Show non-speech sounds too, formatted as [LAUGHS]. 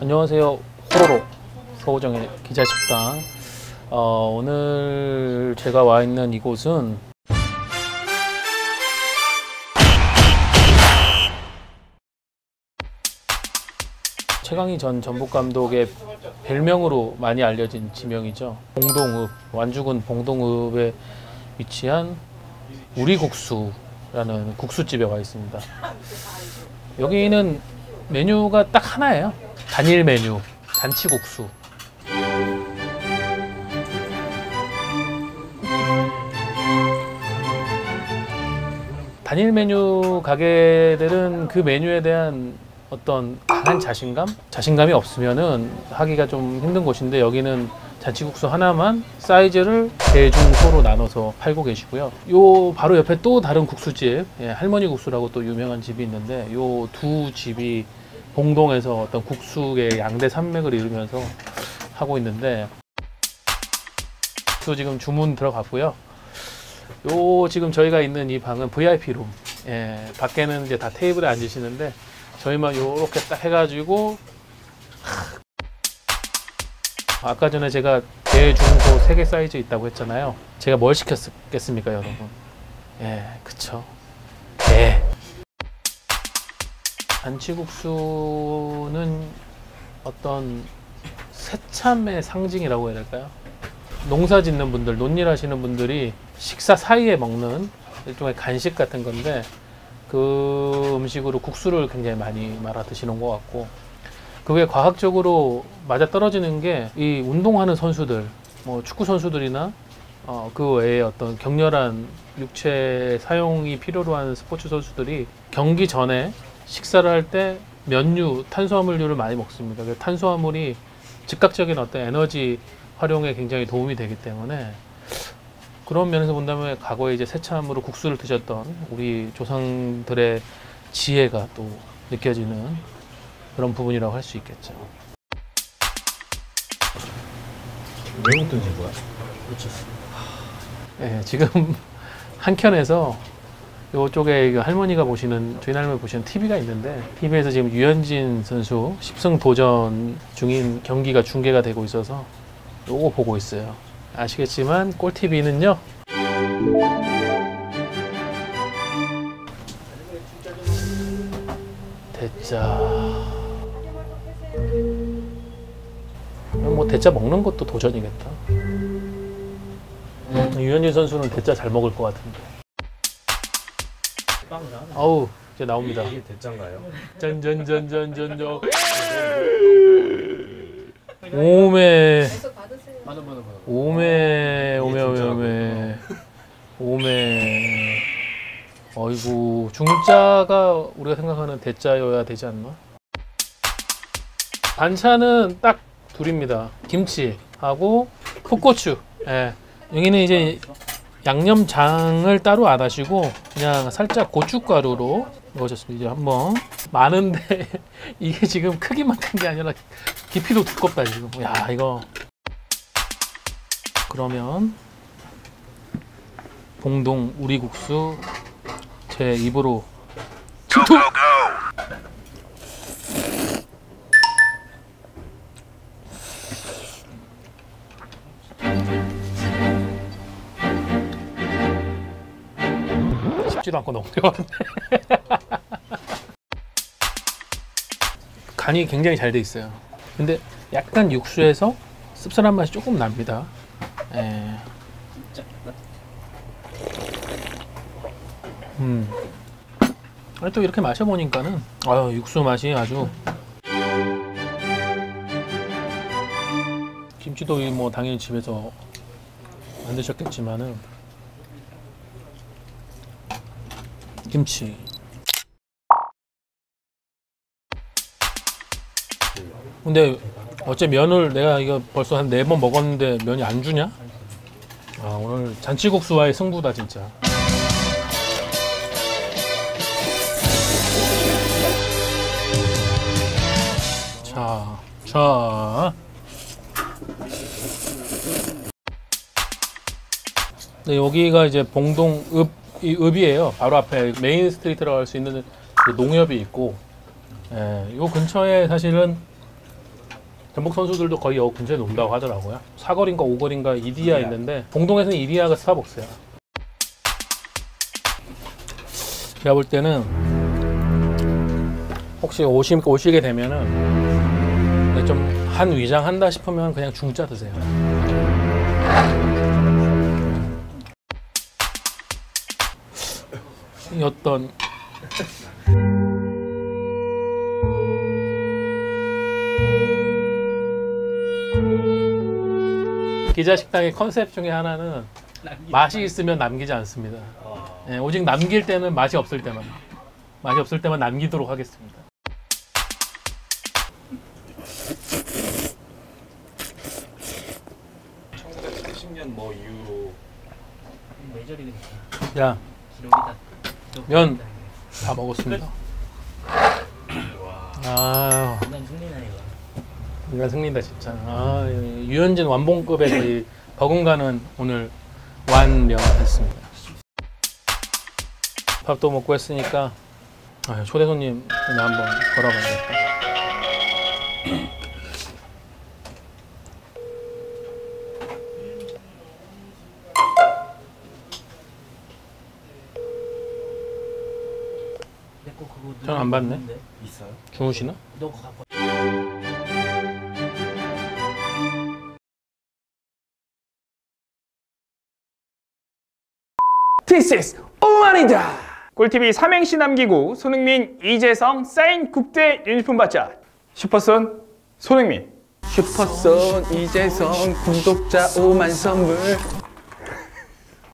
안녕하세요. 호로로 서우정의 기자식당. 어, 오늘 제가 와 있는 이곳은 최강희 전 전북 감독의 별명으로 많이 알려진 지명이죠. 봉동읍 완주군 봉동읍에 위치한 우리국수라는 국수집에 와 있습니다. 여기는 메뉴가 딱 하나예요. 단일 메뉴 잔치국수. 단일 메뉴 가게들은 그 메뉴에 대한 어떤 강한 자신감? 자신감이 없으면은 하기가 좀 힘든 곳인데 여기는 잔치국수 하나만 사이즈를 대중소로 나눠서 팔고 계시고요. 요 바로 옆에 또 다른 국수집, 예, 할머니 국수라고 또 유명한 집이 있는데 요 두 집이 봉동에서 어떤 국수의 양대 산맥을 이루면서 하고 있는데 또 지금 주문 들어갔고요. 요 지금 저희가 있는 이 방은 VIP 룸. 예, 밖에는 이제 다 테이블에 앉으시는데 저희만 요렇게 딱 해가지고 하, 아까 전에 제가 대중소 세개 사이즈 있다고 했잖아요. 제가 뭘 시켰겠습니까, 여러분? 예, 그쵸. 예. 잔치국수는 어떤 새참의 상징이라고 해야 될까요? 농사 짓는 분들, 논일 하시는 분들이 식사 사이에 먹는 일종의 간식 같은 건데 그 음식으로 국수를 굉장히 많이 말아 드시는 것 같고 그게 과학적으로 맞아 떨어지는 게 이 운동하는 선수들, 뭐 축구 선수들이나 어, 그 외에 어떤 격렬한 육체 사용이 필요로 하는 스포츠 선수들이 경기 전에 식사를 할 때 면류, 탄수화물류를 많이 먹습니다. 그 탄수화물이 즉각적인 어떤 에너지 활용에 굉장히 도움이 되기 때문에 그런 면에서 본다면 과거에 이제 새참으로 국수를 드셨던 우리 조상들의 지혜가 또 느껴지는 그런 부분이라고 할 수 있겠죠. 왜 웃던지 뭐야? 예, 지금 [LAUGHS] 한켠에서 이쪽에 그 할머니가 보시는 주인 할머니 보시는 TV가 있는데 TV에서 지금 유현진 선수 10승 도전 중인 경기가 중계가 되고 있어서 요거 보고 있어요. 아시겠지만 꼴TV는요. 대짜. 대짜 먹는 것도 도전이겠다. 유현진 선수는 대짜 잘 먹을 것 같은데. 아우 이제 나옵니다. 이게 대짠가요? 전전전전전전. 오메. 오메 오메 오메. 오메 오메 어이구 중자가 우리가 생각하는 대자여야 되지 않나? 반찬은 딱 둘입니다. 김치하고 풋고추. 예. 여기는 이제 양념장을 따로 안 하시고 그냥 살짝 고춧가루로 넣으셨습니다. 이제 한번 많은데 [LAUGHS] 이게 지금 크기만 큰 게 아니라 깊이도 두껍다 지금. 야 이거. 그러면 봉동 우리국수 제 입으로 침투! 쉽지도 않고 너무 어려웠네 [LAUGHS] 간이 굉장히 잘 돼 있어요 근데 약간 육수에서 씁쓸한 맛이 조금 납니다 예. 음. 아니, 또 이렇게 마셔보니까는 아유 육수 맛이 아주 김치도 이뭐 당연히 집에서 만드셨겠지만은 김치 근데 어째 면을 내가 이거 벌써 한 네 번 먹었는데 면이 안 주냐? 아 오늘 잔치국수와의 승부다 진짜. 자, 자. 네, 여기가 이제 봉동 읍, 이 읍이에요. 바로 앞에 main street라고 할수 있는 그 농협이 있고, 예, 요 근처에 사실은 전북 선수들도 거의 여 근처에 논다고 하더라고요. 사거리인가 오거리인가 이디야 있는데 공동에서는 이디야가 스타벅스야. 제가 볼 때는 혹시 오시, 오시게 되면은 좀 한 위장 한다 싶으면 그냥 중짜 드세요. 어떤 기자 식당의 컨셉 중에 하나는 맛이 있으면 남기지 않습니다. 예, 오직 남길 때는 맛이 없을 때만 맛이 없을 때만 남기도록 하겠습니다. 뭐 이후로 메이저리그니까 야, 기록이다. 면. 다 먹었습니다. 아, 난 승리나 이거. 인간 승리다 진짜. 아, 유현진 완봉급의 거의 버금가는 오늘 완료했습니다. 밥도 먹고 했으니까 아, 초대 손님 한번 걸어봐야겠다. 내거 그거 전화 안. 누르는데? 있어요? 주무시나? 너 그거 갖고. This is 오만이다. 꿀TV 삼행시 남기고 손흥민, 이재성 사인 국대 유니폼 받자. 슈퍼손 손흥민. 슈퍼son 이재성 구독자 5만 선물